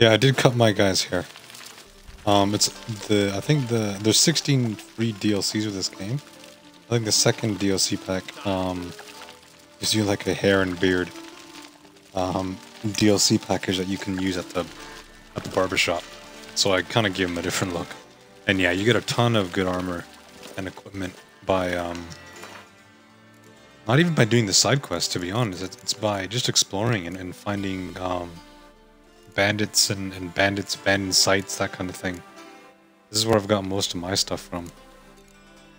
Yeah, I did cut my guys' hair. Um, it's the I think the there's 16 free DLCs with this game. I think the second DLC pack um gives you like a hair and beard um DLC package that you can use at the at the barbershop. So I kind of give them a different look. And yeah, you get a ton of good armor and equipment by um not even by doing the side quest. to be honest. It's, it's by just exploring and, and finding um bandits and, and bandits, abandoned sites, that kind of thing. This is where I've got most of my stuff from.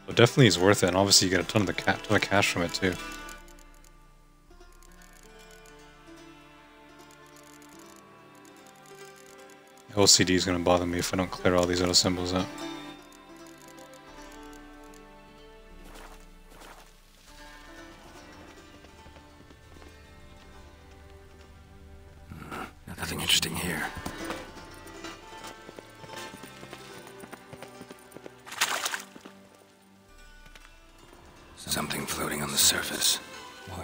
But definitely is worth it, and obviously you get a ton of the ca ton of cash from it too. OCD is going to bother me if I don't clear all these other symbols out. Nothing interesting here. Something floating on the surface.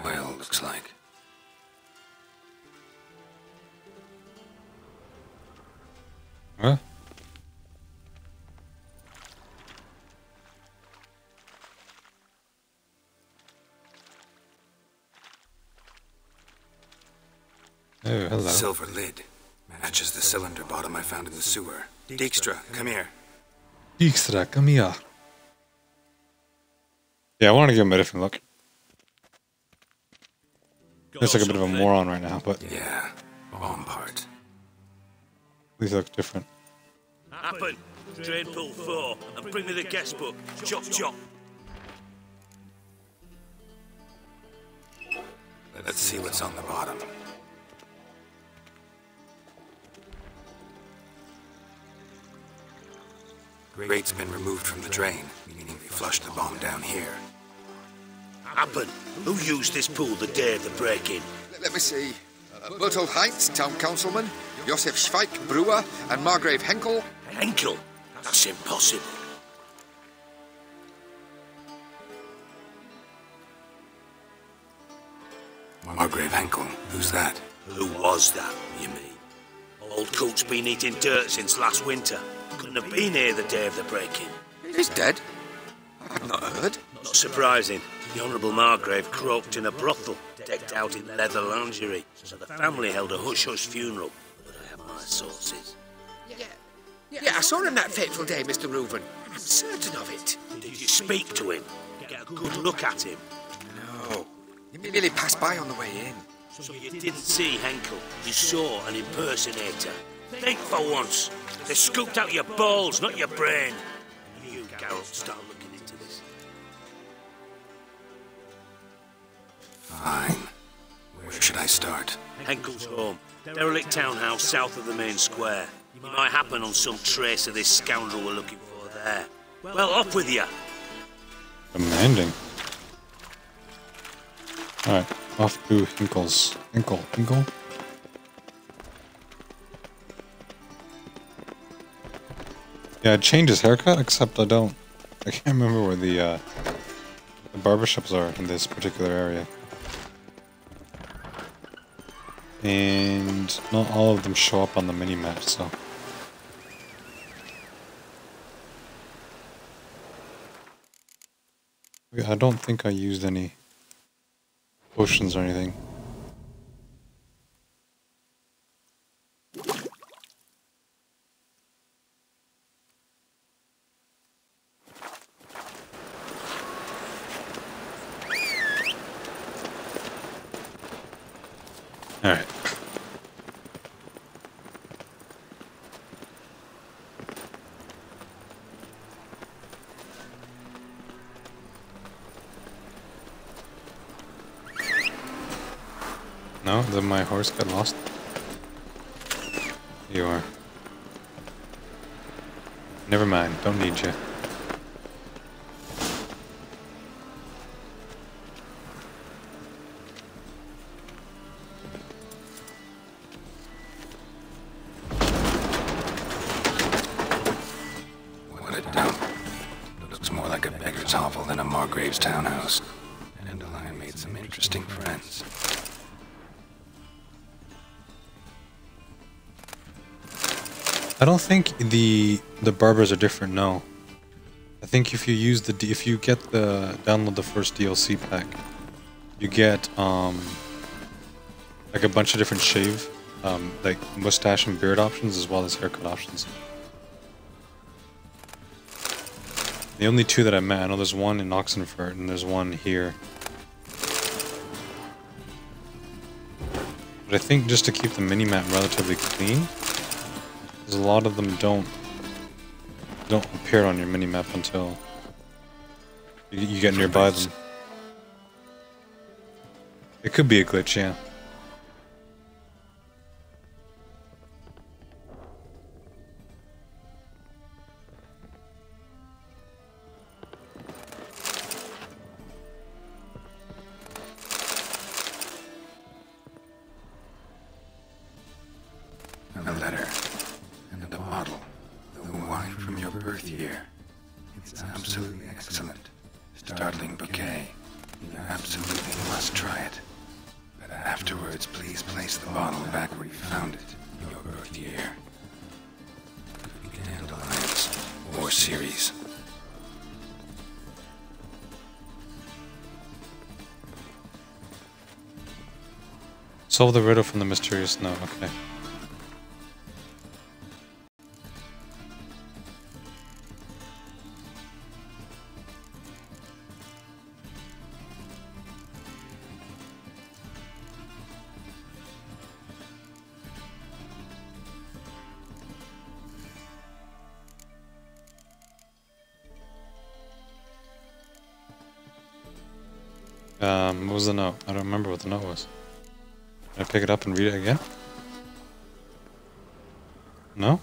Oil, looks like. Lid. Matches the cylinder bottom I found in the sewer. Dijkstra, come here. Dijkstra, come here. Yeah, I want to give him a different look. Looks like a bit of a moron right now, but Yeah, bomb part. least look looks different. Happen. Drain pool four. And bring me the guest book. Chop chop. Let's see what's on the bottom. Grate's been removed from the drain, meaning we flushed the bomb down here. Happen. Who used this pool the day of the break-in? Let me see. Uh, Heitz, town councilman, Josef Schweik, brewer, and Margrave Henkel. Henkel. That's impossible. Margrave Henkel, who's that? Who was that, you mean? Old Coot's been eating dirt since last winter. Couldn't have been here the day of the break-in. He's dead. I've not heard. Not surprising. The Honourable Margrave croaked in a brothel, decked out in leather lingerie, so the family held a hush-hush funeral. But I have my sources. Yeah. Yeah, I saw him that fateful day, Mr. Reuven. I'm certain of it. Did you speak to him? Get a good look at him? No. He merely passed by on the way in. So you didn't see Henkel. You saw an impersonator. Think for once. They scooped out your balls, not your brain. And you, Geralt, start looking into this. Fine. Where should I start? Henkel's home. Derelict townhouse south of the main square. It might happen on some trace of this scoundrel we're looking for there. Well, up with you. Commanding. Alright, off to Hinkle's. Hinkle, Hinkle? Yeah, I changed his haircut, except I don't. I can't remember where the, uh, the barbershops are in this particular area. And not all of them show up on the mini-map, so... I don't think I used any potions or anything. Alright. No, then my horse got lost. You are. Never mind, don't need you. What a dump. Looks more like a beggar's hovel than a Margrave's townhouse. Dandelion made some interesting friends. I don't think the the barbers are different. No, I think if you use the if you get the download the first DLC pack, you get um like a bunch of different shave, um like mustache and beard options as well as haircut options. The only two that I met, I know there's one in Oxenfurt and there's one here. But I think just to keep the minimap relatively clean, because a lot of them don't don't appear on your minimap until you, you get nearby them. It could be a glitch, yeah. It's absolutely excellent. Startling bouquet. You absolutely must try it. But afterwards, please place the bottle back where you found it. Your birth year. Could be dandelions. Or Ciri's. Solve the riddle from the mysterious note. Okay. Um, what was the note? I don't remember what the note was. Can I pick it up and read it again? No?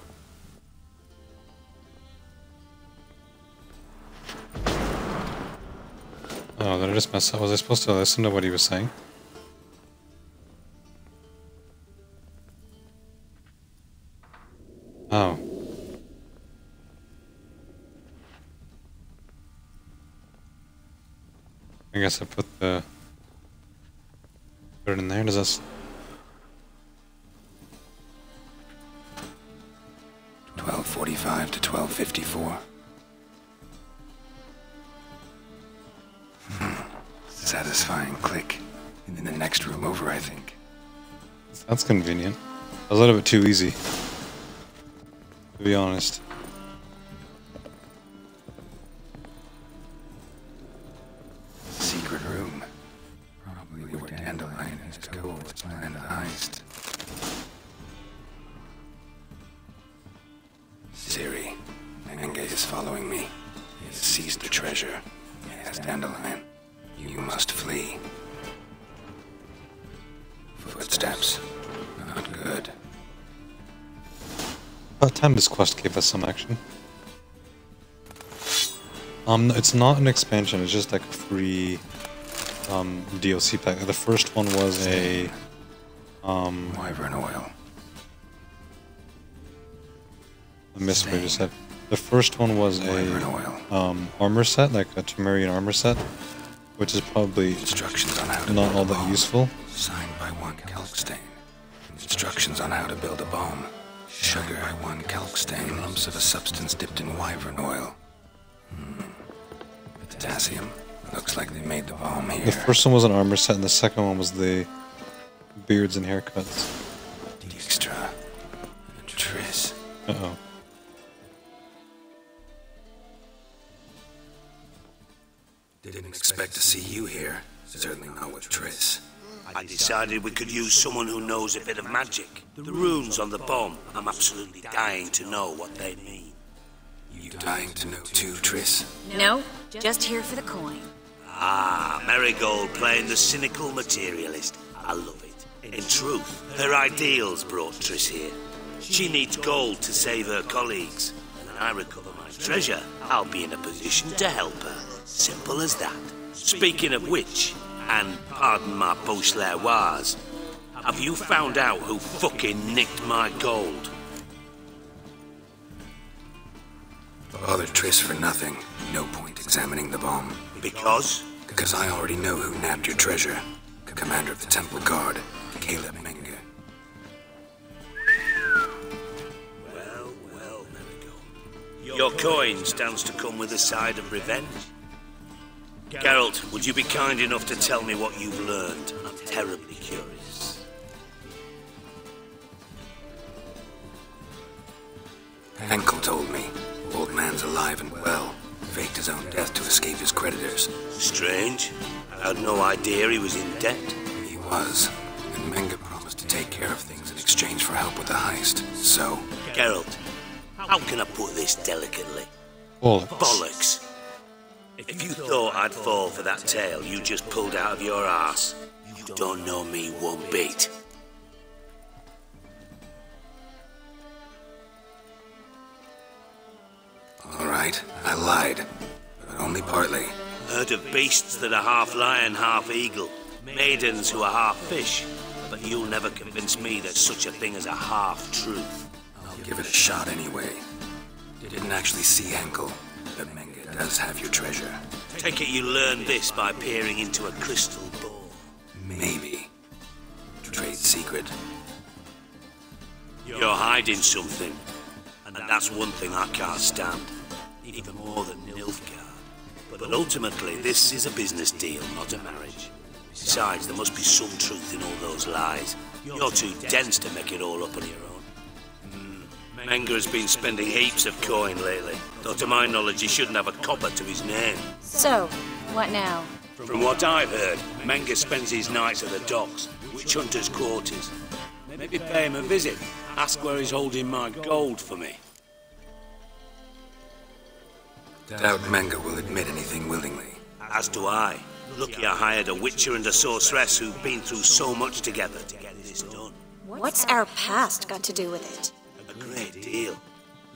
Oh, did I just mess up? Was I supposed to listen to what he was saying? Guess I put the put it in there. Does this? Twelve forty-five to twelve fifty-four. Hmm. Satisfying click. In the next room over, I think. That's convenient. A little bit too easy. To be honest. This quest gave us some action. Um, it's not an expansion. It's just like a free um, DLC pack. The first one was a um, Wyvern oil. I missed what I just said. The first one was a oil. um, armor set, like a Temerian armor set, which is probably Instructions on how to not all that bomb. useful. Signed by one Kalkstein. Instructions on how to build a bomb. Sugar by one Kalkstein. Lumps of a substance dipped in wyvern oil. Hmm. Potassium. Looks like they made the bomb here. The first one was an armor set, and the second one was the beards and haircuts. Dijkstra. Triss. Uh oh. Didn't expect to see you here. Certainly not with Triss. I decided we could use someone who knows a bit of magic. The runes on the bomb, I'm absolutely dying to know what they mean. You dying to know too, Triss? No, just here for the coin. Ah, Merigold playing the cynical materialist. I love it. In truth, her ideals brought Triss here. She needs gold to save her colleagues. And when I recover my treasure, I'll be in a position to help her. Simple as that. Speaking of which, and pardon my Beauclervois, have you found out who fucking nicked my gold? Bother Triss for nothing. No point examining the bomb. Because? Because I already know who nabbed your treasure. Commander of the Temple Guard, Caleb Menge. Well, well. coin stands to come with a side of revenge. Geralt, would you be kind enough to tell me what you've learned? I'm terribly curious. Henkel told me. Old man's alive and well. Faked his own death to escape his creditors. Strange. I had no idea he was in debt. He was. And Menge promised to take care of things in exchange for help with the heist. So, Geralt, how can I put this delicately? Bollocks. Bollocks. If you thought I'd fall for that tale you just pulled out of your ass, you don't know me one bit. alright, I lied. But only partly. Heard of beasts that are half lion, half eagle. Maidens who are half fish. But you'll never convince me that such a thing as a half truth. I'll give it a shot anyway. They didn't actually see Henkel, but does have your treasure. Take it you learned this by peering into a crystal ball. Maybe. Trade secret. You're hiding something. And that's one thing I can't stand. Even more than Nilfgaard. But ultimately, this is a business deal, not a marriage. Besides, there must be some truth in all those lies. You're too dense to make it all up on your own. Menge has been spending heaps of coin lately. Though to my knowledge, he shouldn't have a copper to his name. So, what now? From what I've heard, Menge spends his nights at the docks, witch hunter's quarters. Maybe pay him a visit. Ask where he's holding my gold for me. Doubt Menge will admit anything willingly. As do I. Lucky I hired a witcher and a sorceress who've been through so much together to get this done. What's our past got to do with it?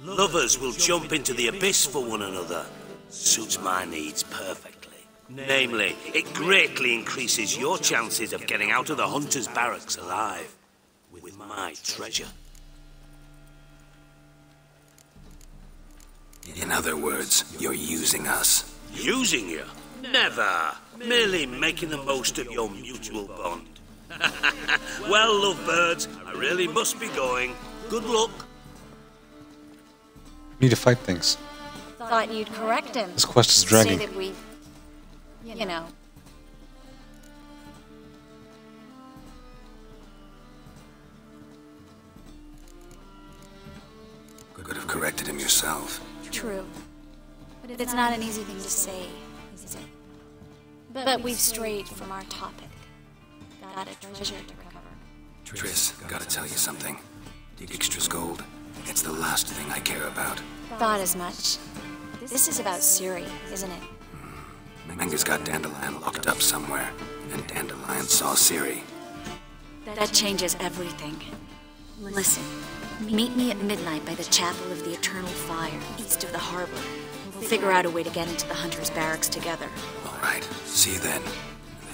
Lovers will jump into the abyss for one another. Suits my needs perfectly. Namely, it greatly increases your chances of getting out of the hunter's barracks alive. With my treasure. In other words, you're using us. Using you? Never. Merely making the most of your mutual bond. well, lovebirds, I really must be going. Good luck. Need to fight things. Thought you'd correct him. This quest is Say dragging. that we, you know, Could have corrected him yourself. true. But it's not an easy thing to say, is it? But we've strayed from our topic. Got a treasure to recover. Triss, gotta tell you something. Dijkstra's gold, it's the last thing I care about. Thought as much. This is about Ciri, isn't it? Hmm. Menge's got Dandelion locked up somewhere, and Dandelion saw Ciri. That changes everything. Listen, meet me at midnight by the Chapel of the Eternal Fire, east of the harbor. We'll figure out a way to get into the Hunter's barracks together. Alright, see you then.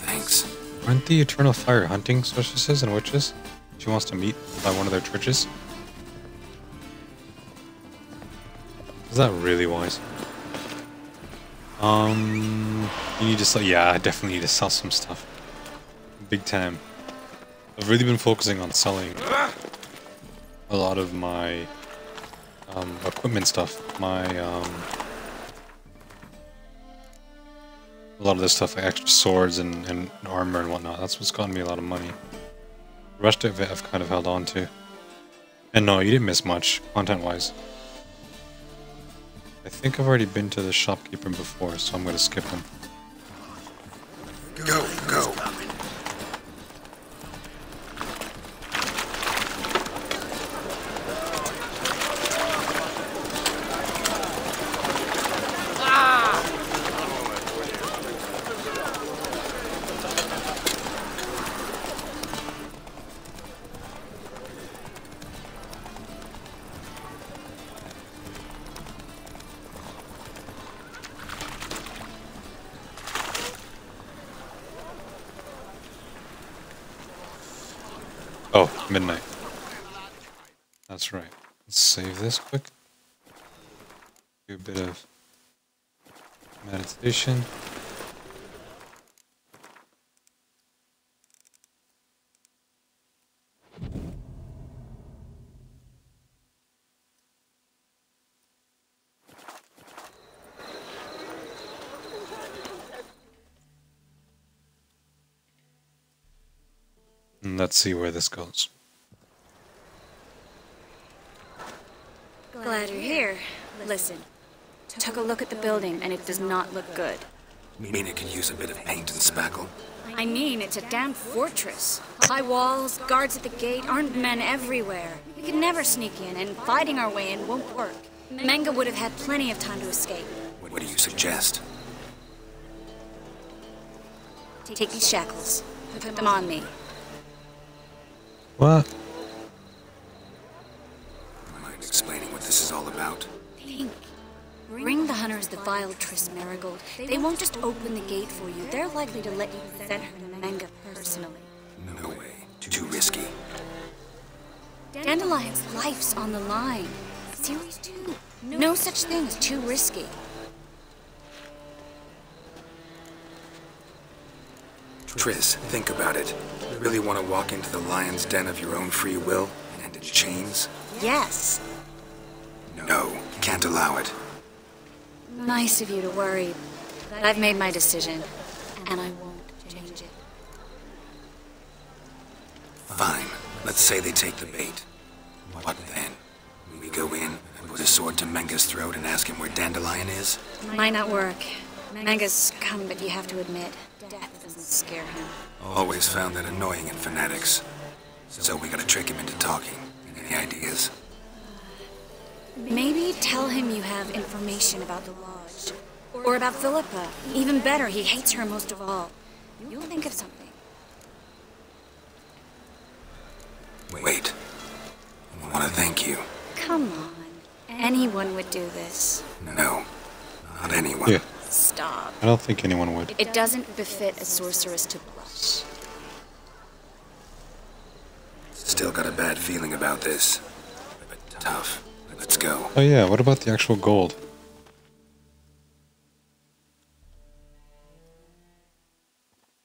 Thanks. Aren't the Eternal Fire hunting sorceresses and witches? She wants to meet by one of their churches. Is that really wise? Um, you need to sell. Yeah, I definitely need to sell some stuff. Big time. I've really been focusing on selling a lot of my um, equipment stuff. My um, a lot of this stuff, like extra swords and, and armor and whatnot. That's what's gotten me a lot of money. The rest of it I've kind of held on to. And no, you didn't miss much, content-wise. I think I've already been to the shopkeeper before, so I'm to skip him. Go, go. That's right. Let's save this quick. Do a bit of meditation. Let's see where this goes. Glad you're here. Listen, took a look at the building and it does not look good. Mean it could use a bit of paint and spackle. I mean, it's a damn fortress. High walls, guards at the gate, armed men everywhere. We could never sneak in, and fighting our way in won't work. Menge would have had plenty of time to escape. What do you suggest? Take these shackles. And put them on me. What? Mind explaining what this is all about? Think. Bring the hunters the vile Triss Merigold. They won't just open the gate for you. They're likely to let you send her to Menge personally. No way. Too risky. Dandelion's life's on the line. Ciri's 2. No such thing as too risky. Triss, think about it. You Really want to walk into the lion's den of your own free will and in chains? Yes. No, can't allow it. Nice of you to worry. But I've made my decision, and I won't change it. Fine. Let's say they take the bait. What then? We go in and put a sword to Menge's throat and ask him where Dandelion is? Might not work. Menge's come, but you have to admit, death doesn't scare him. Always found that annoying in fanatics. So we gotta trick him into talking. Any ideas? Maybe tell him you have information about the Lodge. Or about Philippa. Even better, he hates her most of all. You'll think of something. Wait. I want to thank you. Come on. Anyone would do this. No. Not anyone. Yeah. Stop. I don't think anyone would. It doesn't befit a sorceress to blush. Still got a bad feeling about this. But tough. Let's go. Oh yeah, what about the actual gold?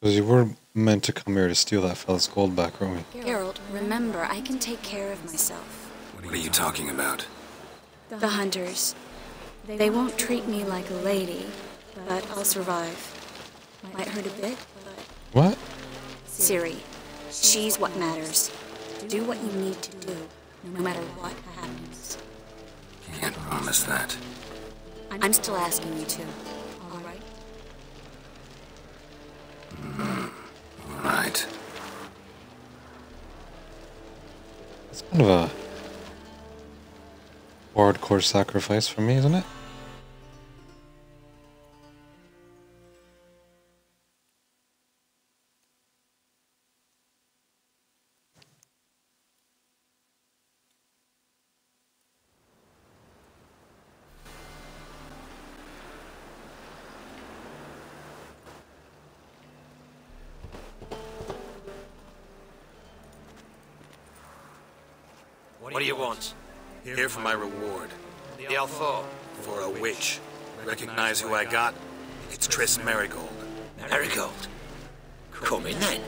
Because you were meant to come here to steal that fella's gold back, weren't we? Geralt, remember, I can take care of myself. What are you talking about? The hunters. They won't treat me like a lady, but I'll survive. Might hurt a bit, but What? Ciri, she's what matters. Do what you need to do, no matter what happens. Can't promise that. I'm still asking you to. All right? Mm-hmm. All right. It's kind of a hardcore sacrifice for me, isn't it? It's Triss Merigold. Merigold. Come in then.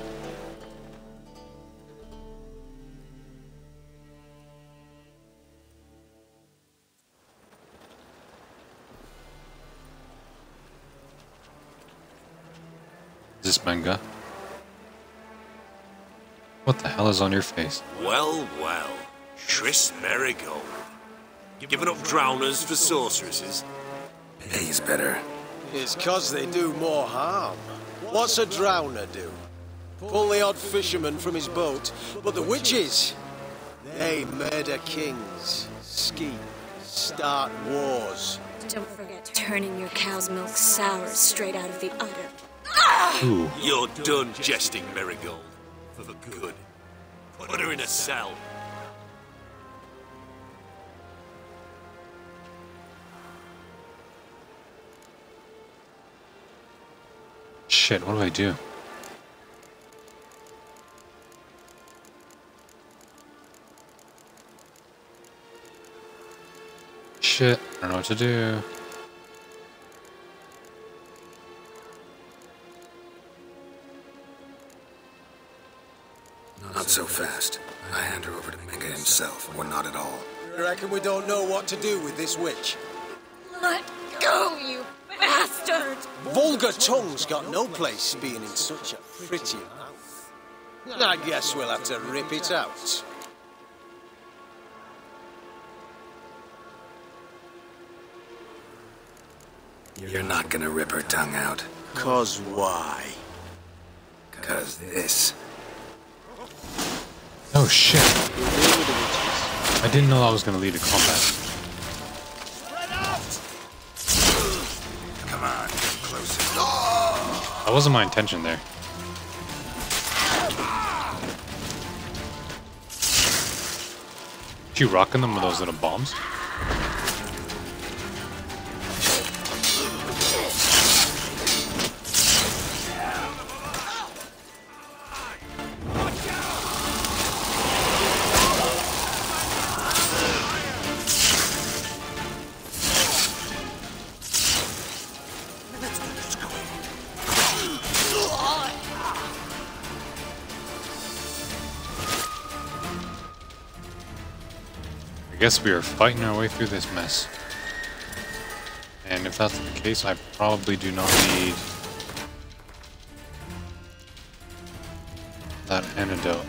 Is this Menge? What the hell is on your face? Well, well. Triss Merigold. Giving up drowners for sorceresses? Pays better. It's 'cause they do more harm. What's a drowner do? Pull the odd fisherman from his boat, but the witches, they murder kings, scheme, start wars. Don't forget turning your cow's milk sour straight out of the udder. Ooh. You're done jesting, Merigold. For the good. Put her in a cell. Shit, what do I do? Shit, I don't know what to do. Not so fast. I hand her over to Menge himself, or not at all. I reckon we don't know what to do with this witch? Bastard! Vulgar tongue's got no place being in such a pretty mouth. I guess we'll have to rip it out. You're not gonna rip her tongue out. Cause why? Cause this. Oh shit. I didn't know I was gonna lead to combat. That wasn't my intention there. She rocking them with those little bombs? Guess we are fighting our way through this mess. And if that's the case, I probably do not need that antidote.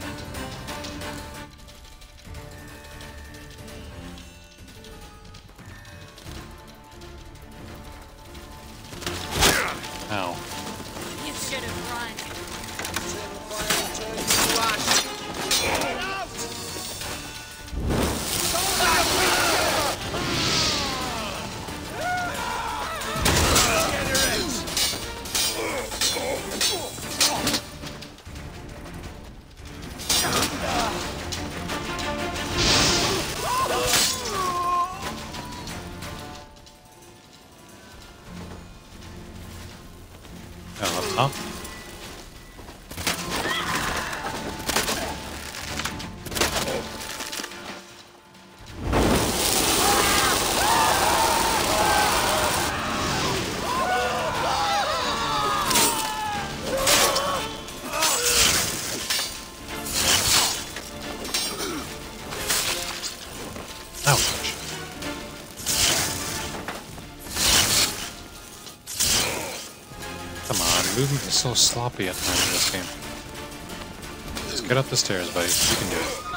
Movement is so sloppy at times in this game. Just get up the stairs, buddy. You can do it.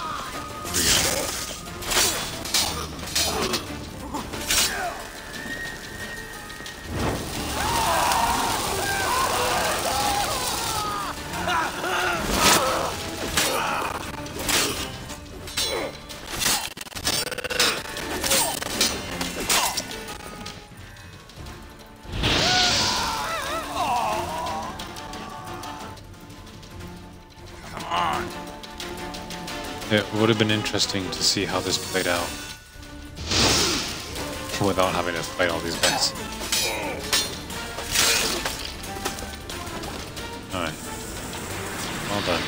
Would have been interesting to see how this played out without having to fight all these guys. Alright. Well done.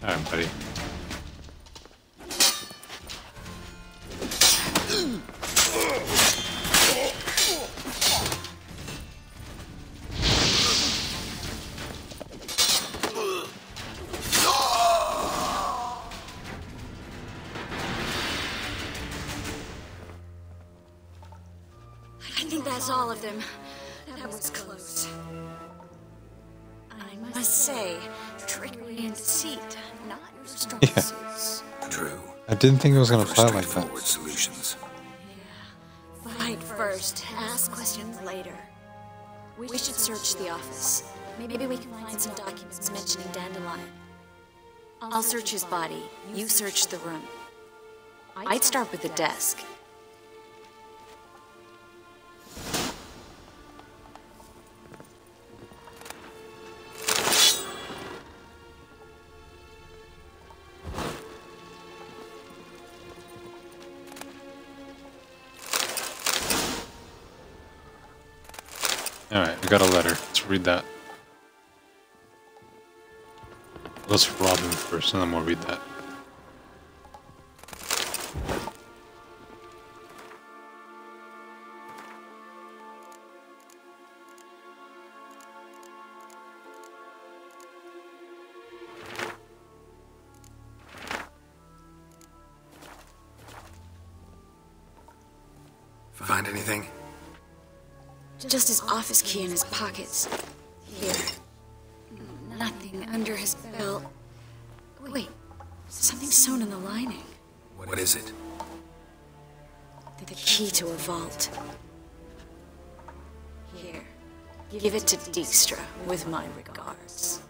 Alright, buddy. Didn't think it was gonna play like that. straightforward solutions. Fight first, ask questions later. We should search the office. Maybe we can find some documents mentioning Dandelion. I'll search his body. You search the room. I'd start with the desk. Alright, we got a letter. Let's read that. Let's rob him first, and then we'll read that. Office key in his pockets. Here. Nothing under his belt. Wait, something sewn in the lining. What is it? The key to a vault. Here. Give it to Dijkstra with my regards.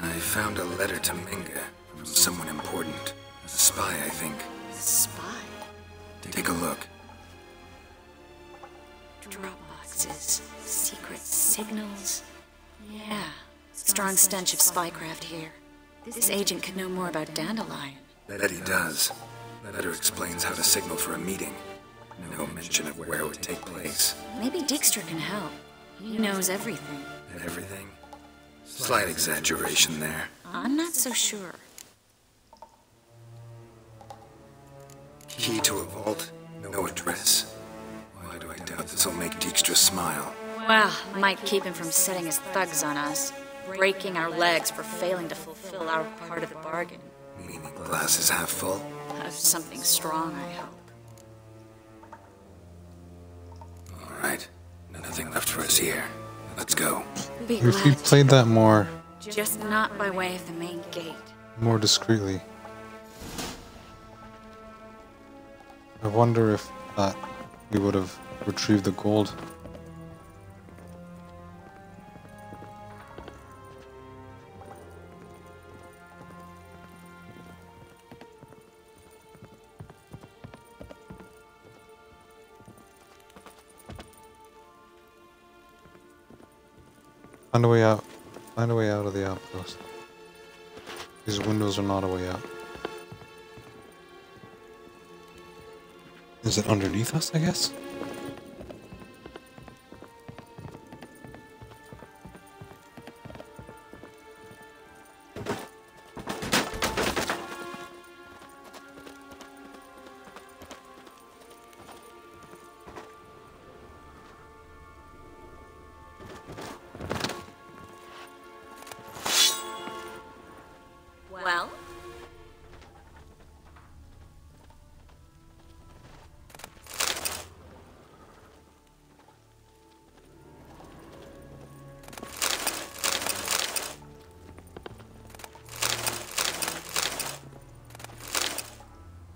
I found a letter to Menge from someone important. A spy, I think. A spy. Take a look. Drop boxes. Secret signals. Yeah. Strong stench of spycraft here. This agent could know more about Dandelion. Bet he does. That letter explains how to signal for a meeting. No mention of where it would take place. Maybe Dijkstra can help. He knows everything. Everything? Slight exaggeration there. I'm not so sure. Key to a vault, no address. Why do I doubt this will make Dijkstra smile? Well, might keep him from setting his thugs on us, breaking our legs for failing to fulfill our part of the bargain. Meaning glass is half full? Of something strong, I hope. All right. Nothing left for us here. Let's go. Be If we glad. played that more, Just not by way of the main gate. more discreetly. Wonder if that we would have retrieved the gold. Find a way out. Find a way out of the outpost. These windows are not a way out. Is it underneath us, I guess?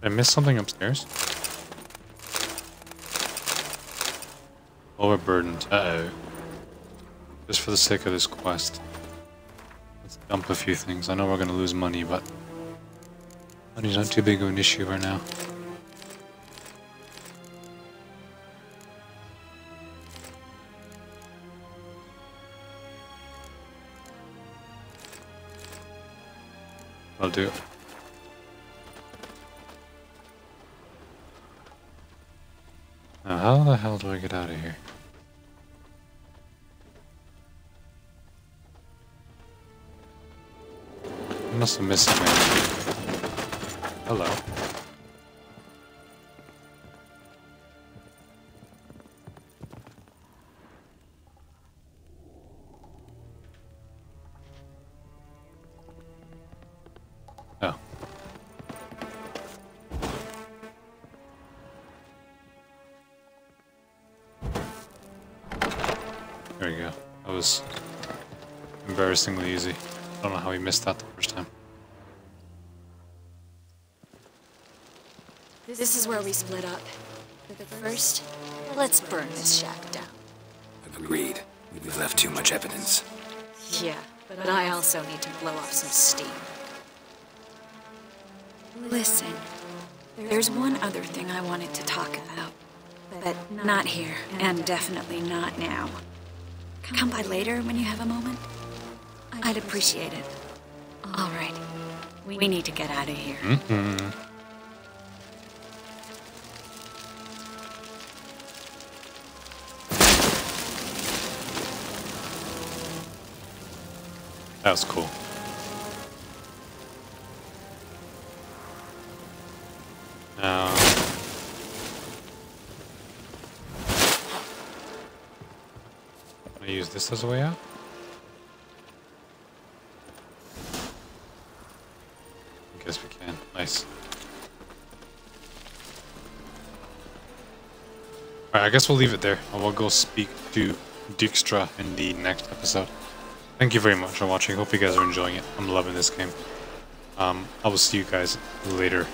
I miss something upstairs? Overburdened. Uh-oh. Just for the sake of this quest. Let's dump a few things. I know we're gonna lose money, but... Money's not too big of an issue right now. Now, how the hell do I get out of here? I must have missed something. Hello. Embarrassingly easy. I don't know how we missed that the first time. This is where we split up. First, let's burn this shack down. I've agreed. We've left too much evidence. Yeah, but I also need to blow off some steam. Listen, there's one other thing I wanted to talk about. But not here, and definitely not now. Come by later when you have a moment. I'd appreciate it. All right. We need to get out of here. Mm-hmm. That was cool. Now, I use this as a way out. I guess we'll leave it there. And we'll go speak to Dijkstra in the next episode. Thank you very much for watching. Hope you guys are enjoying it. I'm loving this game. Um, I will see you guys later.